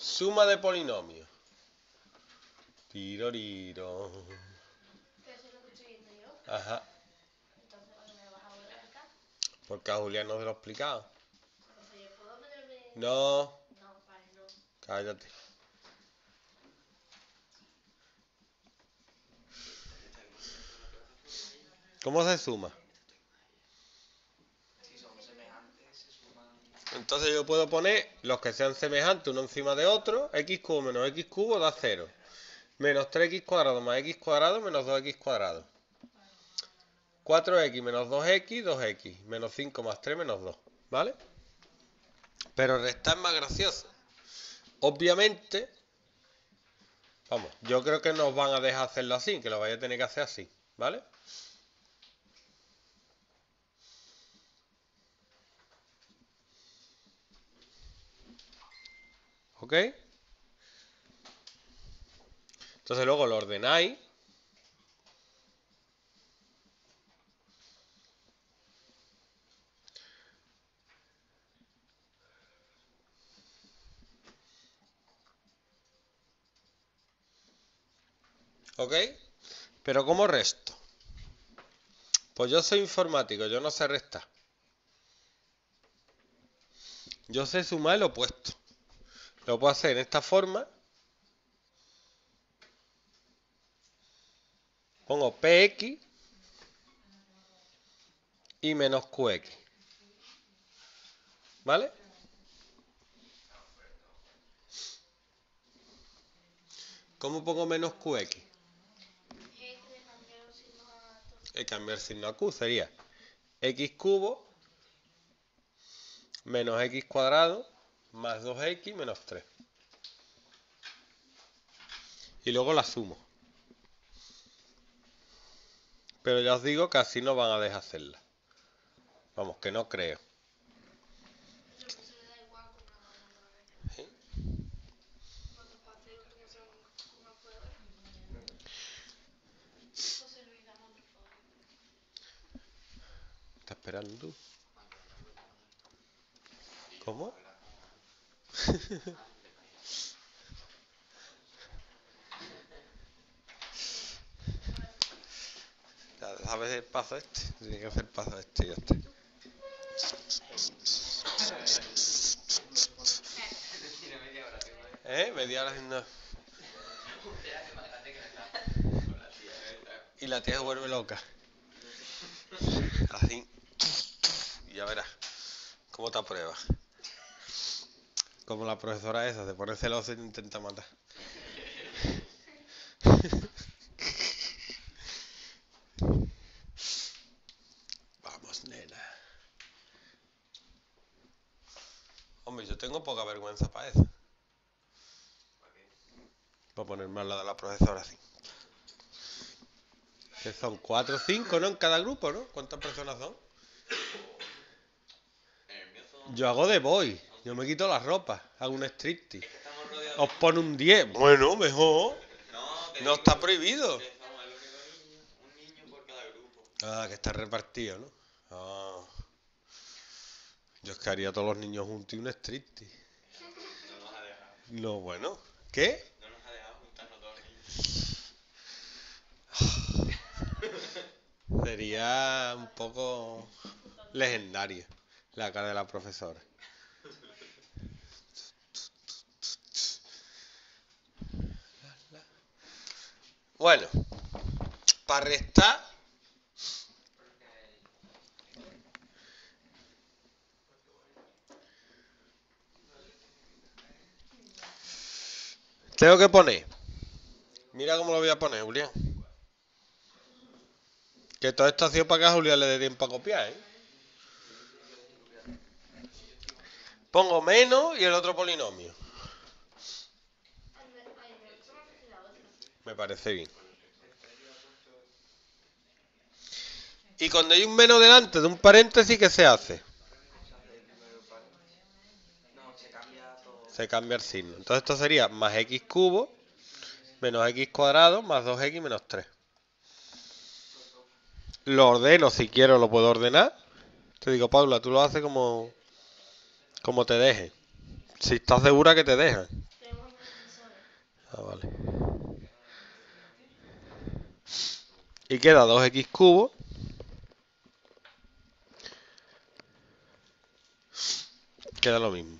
Suma de polinomios. Tiroriro. Viendo yo. Ajá. Porque a Julián no se lo he explicado. no. cállate. ¿Cómo se suma? Si son semejantes, se suman. Entonces yo puedo poner los que sean semejantes uno encima de otro. x cubo menos x cubo da 0. Menos 3x cuadrado más x cuadrado menos 2x cuadrado. 4x menos 2x, 2x. Menos 5 más 3 menos 2. ¿Vale? Pero restar es más gracioso. Obviamente, vamos, yo creo que nos van a dejar hacerlo así, que lo vaya a tener que hacer así. ¿Vale? ¿Ok? Entonces luego lo ordenáis. ¿Ok? Pero ¿cómo resto? Pues yo soy informático, yo no sé restar. Yo sé sumar el opuesto. Lo puedo hacer en esta forma. Pongo px y menos qx. ¿Vale? ¿Cómo pongo menos qx? El cambiar signo a q sería x cubo menos x cuadrado más 2x menos 3. Y luego la sumo. Pero ya os digo que así no van a dejar hacerla. Vamos, que no creo. ¿Sí? ¿Estás esperando? ¿Cómo? ¿Sabes el paso este? Tiene que hacer paso este y ahí. ¿Eh? Media hora haciendo... Y la tía se vuelve loca. Así. Y ya verás. ¿Cómo te aprueba? Como la profesora esa, se pone celosa y te intenta matar. Vamos, nena. Hombre, yo tengo poca vergüenza para eso. ¿Para ponerme al lado de la profesora así. Que son cuatro o cinco, ¿no? En cada grupo, ¿no? ¿Cuántas personas son? Son. Yo hago de boy. Yo me quito la ropa. Hago un striptease. Os pone un 10. Bueno, mejor. No, está prohibido. Ah, que está repartido, ¿no? Ah. Yo es que haría a todos los niños juntos y un striptease. No nos ha dejado. No, bueno. ¿Qué? No nos ha dejado juntarnos todos los niños. Sería un poco legendario la cara de la profesora. Bueno, para restar, tengo que poner. Mira cómo lo voy a poner, Julián. Que todo esto ha sido para que a Julián le dé tiempo a copiar, ¿eh? Pongo menos y el otro polinomio. Ay, me- ay, me gusta más que la otra. Me parece bien. Y cuando hay un menos delante de un paréntesis, ¿qué se hace? Se cambia el signo. Entonces esto sería más x cubo menos x cuadrado más 2x menos 3. Lo ordeno si quiero, lo puedo ordenar. Te digo, Paula, tú lo haces como, como te deje. Si estás segura que te dejan. Ah, vale. Y queda 2x cubo. Queda lo mismo.